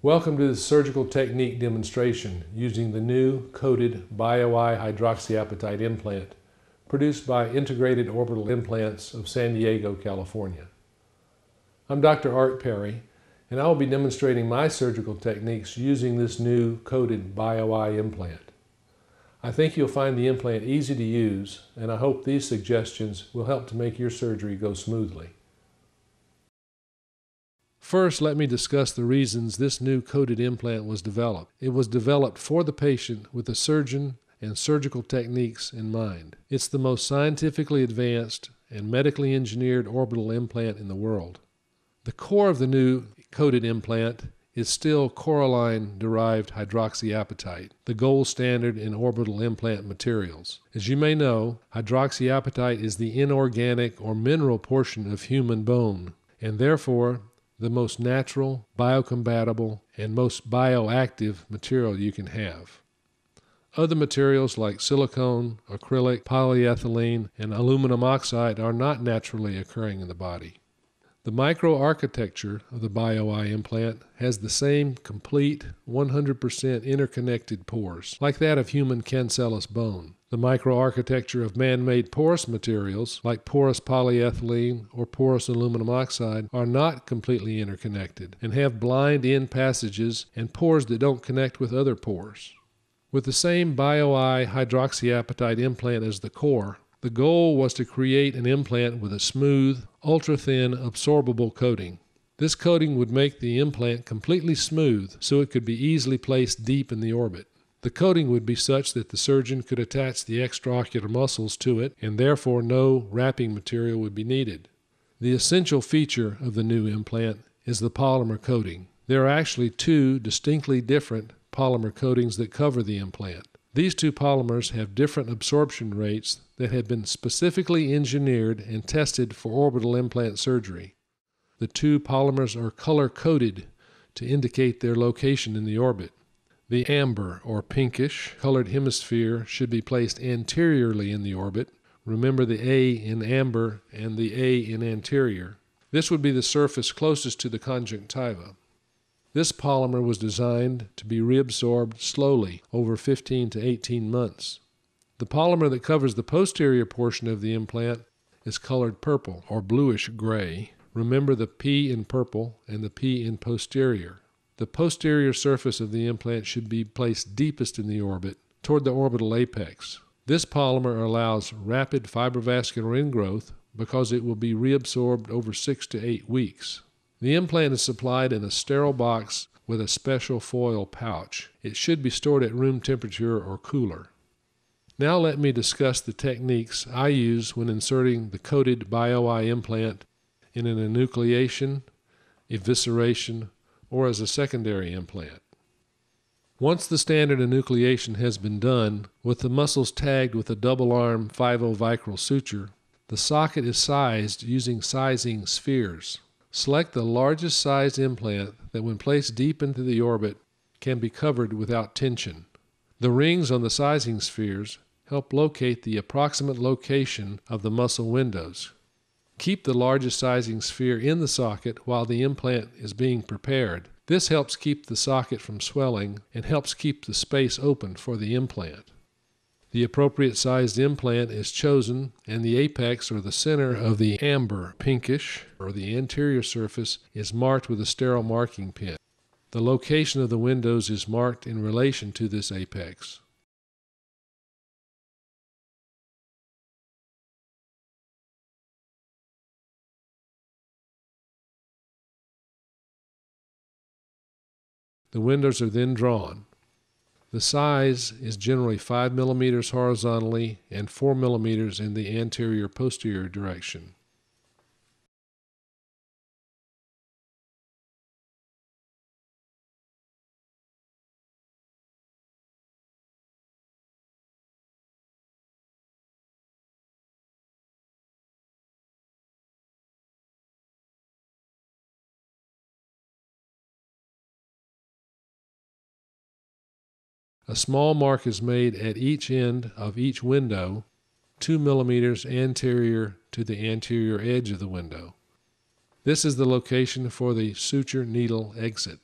Welcome to the surgical technique demonstration using the new coated BioEye hydroxyapatite implant produced by Integrated Orbital Implants of San Diego, California. I'm Dr. Art Perry and I will be demonstrating my surgical techniques using this new coated BioEye implant. I think you'll find the implant easy to use and I hope these suggestions will help to make your surgery go smoothly. First, let me discuss the reasons this new coated implant was developed. It was developed for the patient with the surgeon and surgical techniques in mind. It's the most scientifically advanced and medically engineered orbital implant in the world. The core of the new coated implant is still coralline derived hydroxyapatite, the gold standard in orbital implant materials. As you may know, hydroxyapatite is the inorganic or mineral portion of human bone, and therefore the most natural, biocompatible, and most bioactive material you can have. Other materials like silicone, acrylic, polyethylene, and aluminum oxide are not naturally occurring in the body. The microarchitecture of the BioEye implant has the same complete 100% interconnected pores, like that of human cancellous bone. The microarchitecture of man made porous materials, like porous polyethylene or porous aluminum oxide, are not completely interconnected and have blind end passages and pores that don't connect with other pores. With the same BioEye hydroxyapatite implant as the core, the goal was to create an implant with a smooth, ultra thin, absorbable coating. This coating would make the implant completely smooth so it could be easily placed deep in the orbit. The coating would be such that the surgeon could attach the extraocular muscles to it and therefore no wrapping material would be needed. The essential feature of the new implant is the polymer coating. There are actually two distinctly different polymer coatings that cover the implant. These two polymers have different absorption rates that have been specifically engineered and tested for orbital implant surgery. The two polymers are color coded to indicate their location in the orbit. The amber or pinkish colored hemisphere should be placed anteriorly in the orbit. Remember the A in amber and the A in anterior. This would be the surface closest to the conjunctiva. This polymer was designed to be reabsorbed slowly over 15 to 18 months. The polymer that covers the posterior portion of the implant is colored purple or bluish gray. Remember the P in purple and the P in posterior. The posterior surface of the implant should be placed deepest in the orbit toward the orbital apex. This polymer allows rapid fibrovascular ingrowth because it will be reabsorbed over six to eight weeks. The implant is supplied in a sterile box with a special foil pouch. It should be stored at room temperature or cooler. Now let me discuss the techniques I use when inserting the coated BioEye implant in an enucleation, evisceration, or as a secondary implant. Once the standard enucleation has been done, with the muscles tagged with a double arm 5 vicryl suture, the socket is sized using sizing spheres. Select the largest sized implant that, when placed deep into the orbit, can be covered without tension. The rings on the sizing spheres help locate the approximate location of the muscle windows. Keep the largest sizing sphere in the socket while the implant is being prepared. This helps keep the socket from swelling and helps keep the space open for the implant. The appropriate sized implant is chosen, and the apex or the center of the amber, pinkish, or the anterior surface is marked with a sterile marking pin. The location of the windows is marked in relation to this apex. The windows are then drawn. The size is generally 5 millimeters horizontally and 4 millimeters in the anterior posterior direction. A small mark is made at each end of each window, 2 millimeters anterior to the anterior edge of the window. This is the location for the suture needle exit.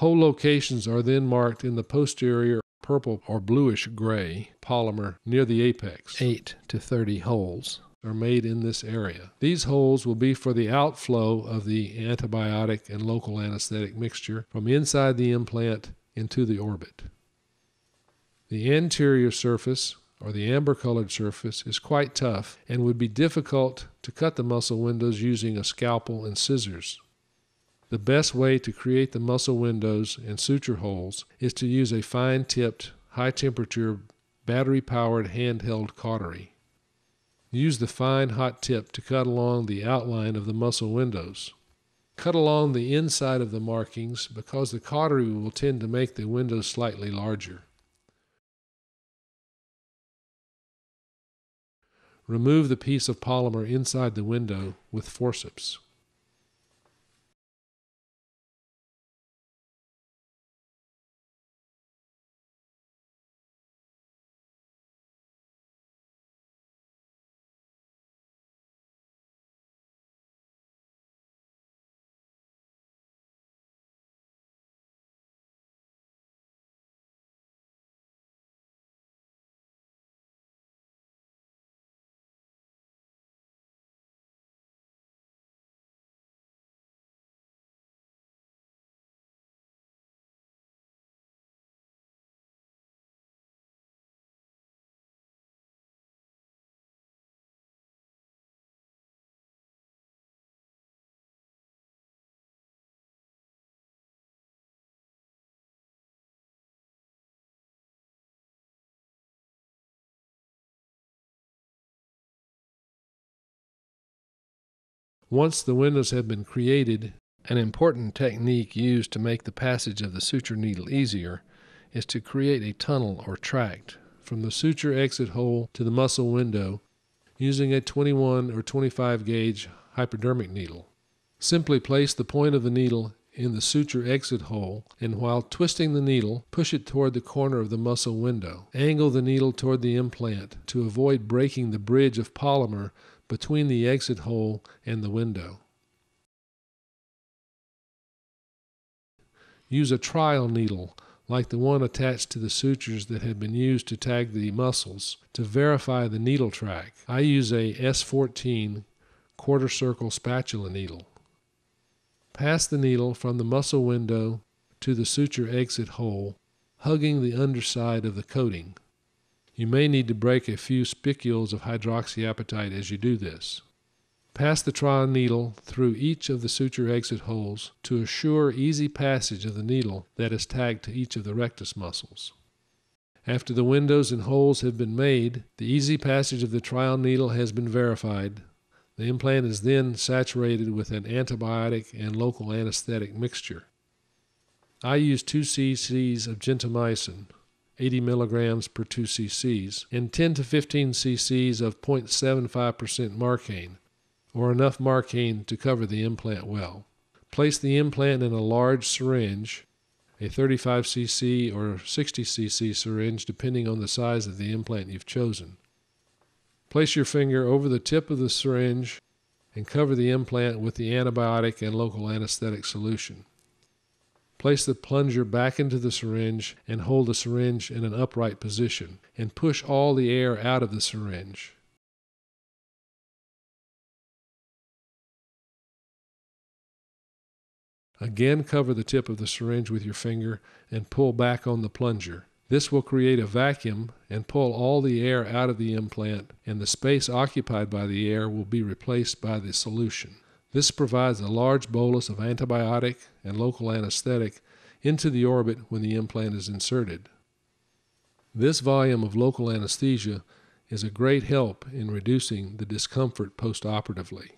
Hole locations are then marked in the posterior purple or bluish gray polymer near the apex. 8 to 30 holes are made in this area. These holes will be for the outflow of the antibiotic and local anesthetic mixture from inside the implant into the orbit. The anterior surface or the amber colored surface is quite tough and would be difficult to cut the muscle windows using a scalpel and scissors. The best way to create the muscle windows and suture holes is to use a fine tipped, high temperature, battery powered handheld cautery. Use the fine hot tip to cut along the outline of the muscle windows. Cut along the inside of the markings because the cautery will tend to make the windows slightly larger. Remove the piece of polymer inside the window with forceps. Once the windows have been created, an important technique used to make the passage of the suture needle easier is to create a tunnel or tract from the suture exit hole to the muscle window using a 21 or 25 gauge hypodermic needle. Simply place the point of the needle in the suture exit hole and while twisting the needle, push it toward the corner of the muscle window. Angle the needle toward the implant to avoid breaking the bridge of polymer between the exit hole and the window. Use a trial needle like the one attached to the sutures that had been used to tag the muscles to verify the needle track. I use a S14 quarter circle spatula needle. Pass the needle from the muscle window to the suture exit hole, hugging the underside of the coating. You may need to break a few spicules of hydroxyapatite as you do this. Pass the trial needle through each of the suture exit holes to assure easy passage of the needle that is tagged to each of the rectus muscles. After the windows and holes have been made, the easy passage of the trial needle has been verified. The implant is then saturated with an antibiotic and local anesthetic mixture. I use 2 cc's of gentamicin, 80 milligrams per 2 cc's, and 10 to 15 cc's of 0.75% Marcaine, or enough Marcaine to cover the implant well. Place the implant in a large syringe, a 35 cc or 60 cc syringe, depending on the size of the implant you've chosen. Place your finger over the tip of the syringe and cover the implant with the antibiotic and local anesthetic solution. Place the plunger back into the syringe and hold the syringe in an upright position and push all the air out of the syringe. Again, cover the tip of the syringe with your finger and pull back on the plunger. This will create a vacuum and pull all the air out of the implant, and the space occupied by the air will be replaced by the solution. This provides a large bolus of antibiotic and local anesthetic into the orbit when the implant is inserted. This volume of local anesthesia is a great help in reducing the discomfort postoperatively.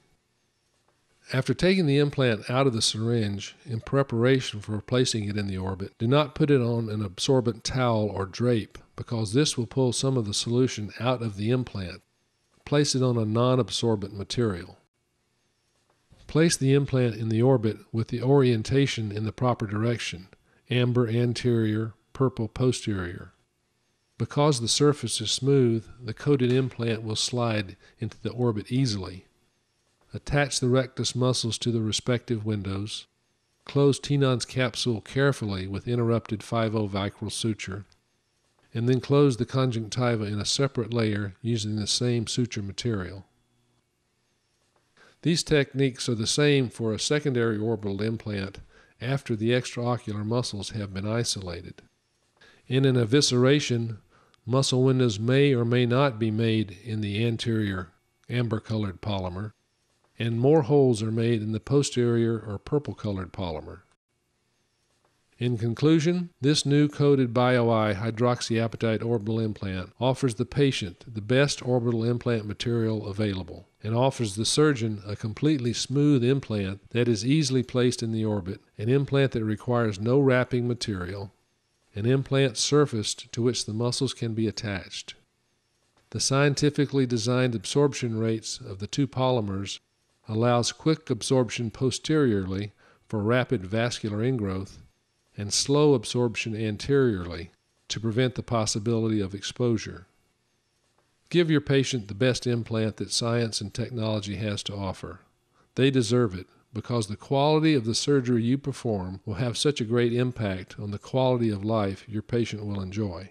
After taking the implant out of the syringe in preparation for placing it in the orbit, do not put it on an absorbent towel or drape because this will pull some of the solution out of the implant. Place it on a non absorbent material. Place the implant in the orbit with the orientation in the proper direction amber anterior, purple posterior. Because the surface is smooth, the coated implant will slide into the orbit easily. Attach the rectus muscles to the respective windows. Close Tenon's capsule carefully with interrupted 5-0 vicryl suture, and then close the conjunctiva in a separate layer using the same suture material. These techniques are the same for a secondary orbital implant after the extraocular muscles have been isolated. In an evisceration, muscle windows may or may not be made in the anterior amber colored polymer, and more holes are made in the posterior or purple colored polymer. In conclusion, this new coated BioEye hydroxyapatite orbital implant offers the patient the best orbital implant material available and offers the surgeon a completely smooth implant that is easily placed in the orbit, an implant that requires no wrapping material, an implant surfaced to which the muscles can be attached. The scientifically designed absorption rates of the two polymers allows quick absorption posteriorly for rapid vascular ingrowth and slow absorption anteriorly to prevent the possibility of exposure. Give your patient the best implant that science and technology has to offer. They deserve it because the quality of the surgery you perform will have such a great impact on the quality of life your patient will enjoy.